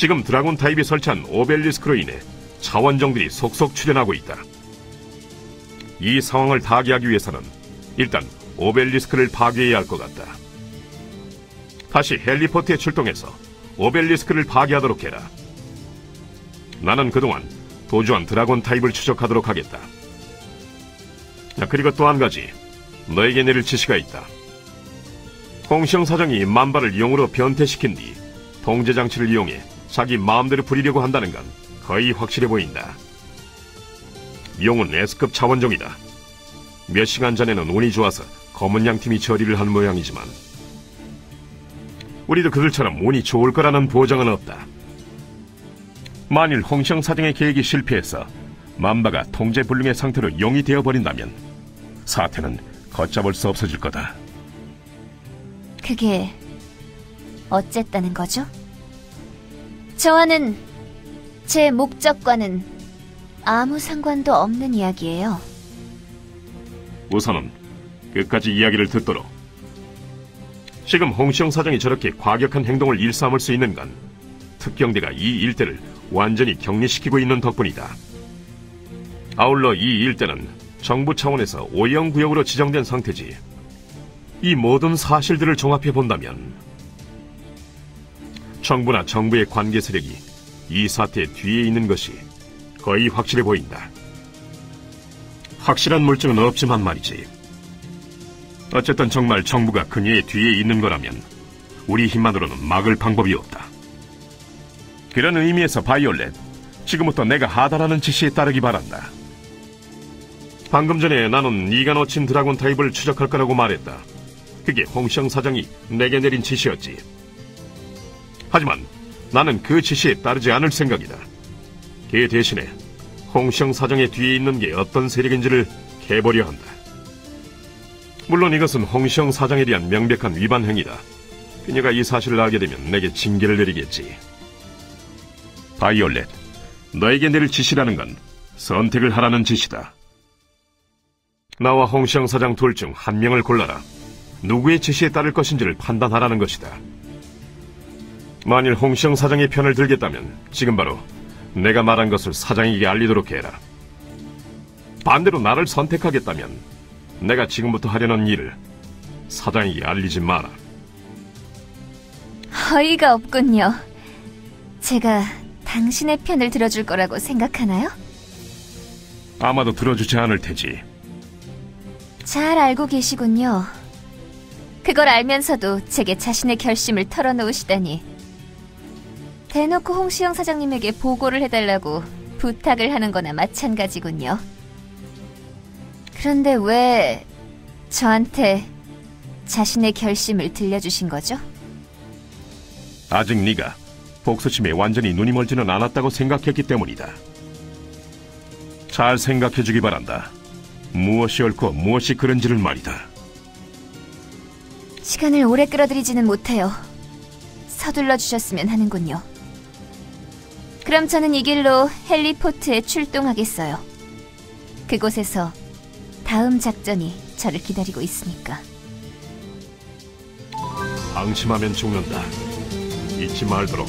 지금 드라곤 타입이 설치한 오벨리스크로 인해 차원정들이 속속 출현하고 있다. 이 상황을 타개하기 위해서는 일단 오벨리스크를 파괴해야 할 것 같다. 다시 헬리포트에 출동해서 오벨리스크를 파괴하도록 해라. 나는 그동안 도주한 드라곤 타입을 추적하도록 하겠다. 자, 그리고 또 한 가지 너에게 내릴 지시가 있다. 홍시영 사장이 만발을 용으로 변태시킨 뒤 통제 장치를 이용해 자기 마음대로 부리려고 한다는 건 거의 확실해 보인다. 용은 S급 차원종이다. 몇 시간 전에는 운이 좋아서 검은 양 팀이 처리를 한 모양이지만 우리도 그들처럼 운이 좋을 거라는 보장은 없다. 만일 홍시영 사장의 계획이 실패해서 만바가 통제 불능의 상태로 용이 되어버린다면 사태는 걷잡을 수 없어질 거다. 그게 어쨌다는 거죠? 저와는 제 목적과는 아무 상관도 없는 이야기예요. 우선은 끝까지 이야기를 듣도록. 지금 홍시영 사장이 저렇게 과격한 행동을 일삼을 수 있는 건 특경대가 이 일대를 완전히 격리시키고 있는 덕분이다. 아울러 이 일대는 정부 차원에서 오형 구역으로 지정된 상태지. 이 모든 사실들을 종합해 본다면 정부나 정부의 관계 세력이 이 사태 뒤에 있는 것이 거의 확실해 보인다. 확실한 물증은 없지만 말이지. 어쨌든 정말 정부가 그녀의 뒤에 있는 거라면 우리 힘만으로는 막을 방법이 없다. 그런 의미에서 바이올렛, 지금부터 내가 하달하는 지시에 따르기 바란다. 방금 전에 나는 네가 놓친 드라곤 타입을 추적할 거라고 말했다. 그게 홍시영 사장이 내게 내린 지시였지. 하지만 나는 그 지시에 따르지 않을 생각이다. 그 대신에 홍시영 사장의 뒤에 있는 게 어떤 세력인지를 캐보려 한다. 물론 이것은 홍시영 사장에 대한 명백한 위반 행위다. 그녀가 이 사실을 알게 되면 내게 징계를 내리겠지. 바이올렛, 너에게 내릴 지시라는 건 선택을 하라는 지시다. 나와 홍시영 사장 둘 중 한 명을 골라라. 누구의 지시에 따를 것인지를 판단하라는 것이다. 만일 홍시영 사장의 편을 들겠다면 지금 바로 내가 말한 것을 사장에게 알리도록 해라. 반대로 나를 선택하겠다면 내가 지금부터 하려는 일을 사장에게 알리지 마라. 어이가 없군요. 제가 당신의 편을 들어줄 거라고 생각하나요? 아마도 들어주지 않을 테지. 잘 알고 계시군요. 그걸 알면서도 제게 자신의 결심을 털어놓으시다니. 대놓고 홍시영 사장님에게 보고를 해달라고 부탁을 하는 거나 마찬가지군요. 그런데 왜 저한테 자신의 결심을 들려주신 거죠? 아직 네가 복수심에 완전히 눈이 멀지는 않았다고 생각했기 때문이다. 잘 생각해주기 바란다. 무엇이 옳고 무엇이 그른지를 말이다. 시간을 오래 끌어들이지는 못해요. 서둘러 주셨으면 하는군요. 그럼 저는 이 길로 헬리포트에 출동하겠어요. 그곳에서 다음 작전이 저를 기다리고 있으니까. 방심하면 죽는다. 잊지 말도록.